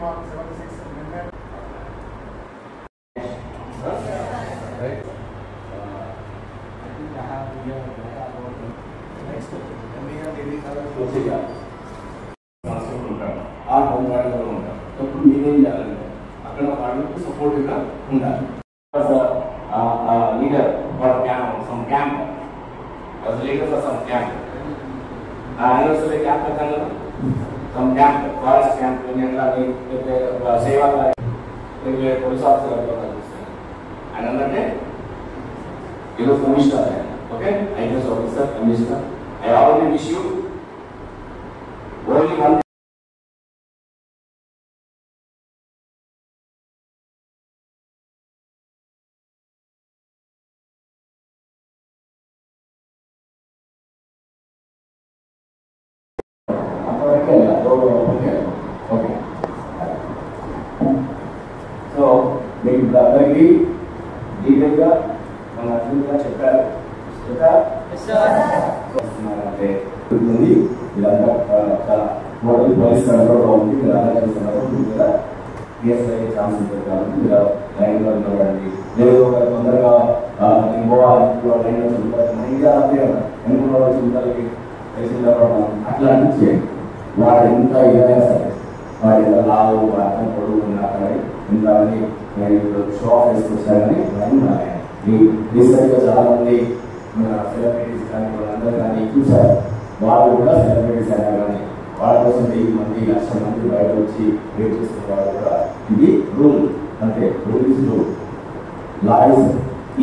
mark 76 amendment. Right? Uh, I think I have here data about the next MBA degree క్లోజ్గా మనసులో ఉంటాడు ఆ home గార్డ్లో ఉంటాడు అప్పుడు మీరేం చేయాలంటే అక్కడ వాళ్ళకు సపోర్ట్గా ఉండాలి leader for camp some camp as leader for some camp. anniversary camp పెట్టాను కదా some camp ఫారెస్ట్ క్యాంప్ నేను కానీ లేకపోతే సేవా లేకపోతే పోలీస్ ఆఫీసర్ కనిపిస్తాను ఆయన ఏంటంటే ఈరోజు కమిషనర్ ఆయన okay IPS officer commissioner I already wish you only one Okay. okay. So dari belakang ini diduga menghasilkan cetak cetak jadi dilanggar kalau model polis kantor kaum ini dilanggar dari sana pun juga biasanya chance berjalan tidak lain lain orang di jadi kalau mereka himbauan keluar lain lain sudah mereka apa yang mereka sudah lagi dari sini dapat atlantis ya వారు ఎంత ఇదైనా సరే. వారి ఎంత లావు వాడు పొడుగు ఉన్నా కానీ ఇంత అని నేను ఇప్పుడు షో ఆఫ్ వేసుకొచ్చానని లైన్ ఈ రీసెంట్గా చాలామంది మన సెలబ్రిటీస్ కానీ వాళ్ళందరూ కానీ చూశారు. వాళ్ళు కూడా సెలబ్రిటీస్ అయినా కానీ వాళ్ళ కోసం వెయ్యి మంది లక్ష మంది బయట వచ్చి వెయిట్ చేస్తున్న వాళ్ళు కూడా ఇది రూల్ అంటే rule is rule law is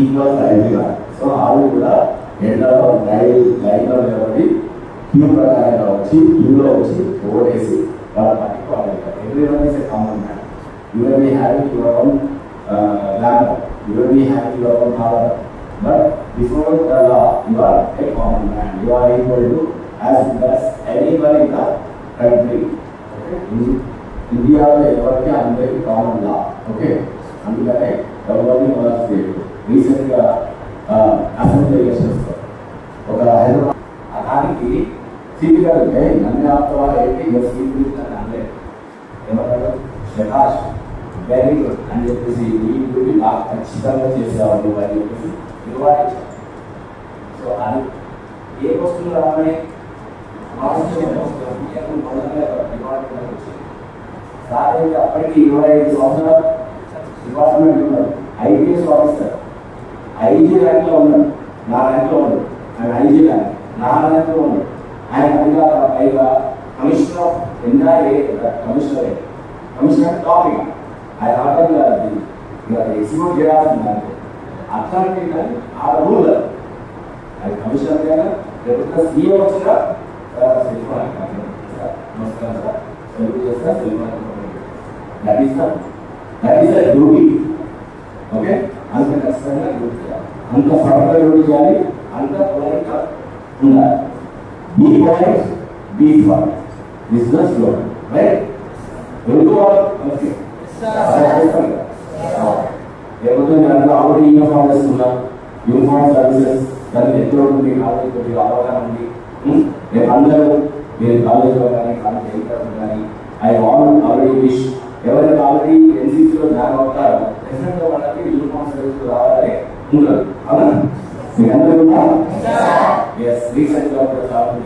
equal రైల్గా so వాళ్ళు కూడా ఎండలో లైవ్ లైవ్లో నిలబడి క్యూ ప్రకారంగా వచ్చి క్యూలో వచ్చి ఓడేసి వాళ్ళ పార్టీకి వాళ్ళు every one is a common man you will be having your own land you will be having your own power but before the law you are a common man you are equal to as well anyone in the country okay ఇండియాలో ఎవరికి అందరికీ common లా okay అందుకనే ఎవరిని మొదలు చేయదు రీసెంట్గా assembly elections ఒక హైదరాబాద్ ఆ దానికి సీపీ "ఏ, నన్ను ఆపుతావా? ఏంటి? ఇక సీపీ గురించి అనలేదు ఏమన్నారు శభాష్ వెరీ గుడ్ అని చెప్పేసి ఈ గురి నాకు ఖచ్చితంగా చేసేవాళ్ళు అని చెప్పేసి రివార్డ్ సో అది ఏ వస్తువులు రావని సార్ అప్పటికి ఇరవై ఐదు సంవత్సరాలు డిపార్ట్మెంట్ ఉన్నారు ఐపీఎస్ ఆఫీసర్ ఐజీ ర్యాంక్లో ఉన్నాడు నా ర్యాంక్లో ఉన్నాడు ఆయన ఐజీ ర్యాంక్ నా ర్యాంక్లో ఉన్నాడు ఆయన పైగా పైగా commissioner of NIA commissioner commissioner topic ఆయన ఆర్డర్ అది ఎగ్జిక్యూట్ చేయాల్సింది అంటే అట్లాంటి కానీ ఆ రూల్ అది కమిషనర్ గారు లేకపోతే సీఎం వచ్చినా నమస్కారం సార్ సెలవు చేస్తా that is that is the duty okay అంత ఖచ్చితంగా డ్యూటీ చేయాలి అంత సరళ డ్యూటీ చేయాలి అంత పొలైట్ ఉండాలి బీ పొలైట్ బీ ఫర్ బిజినెస్లో రైట్ ఎందుకోవాలి ఓకే లేకపోతే నేను ఆల్రెడీ యూనిఫామ్ వేస్తున్నా యూనిఫామ్ సర్వీసెస్ దానికి ఎక్కడ ఉంది కాలేజ్ కొద్దిగా అవగాహన ఉంది? రేపు అందరూ మీరు కాలేజ్లో కానీ కాలేజ్ ఎయిటర్ కానీ ఐ వాంట్ ఆల్రెడీ విష్ ఎవరైతే ఆల్రెడీ ఎన్సీసీలో జాయిన్ అవుతారో డెఫినెట్గా వాళ్ళకి యూనిఫామ్ సర్వీస్ రావాలని ఉండదు అవునా మీ అందరూ recent doctors are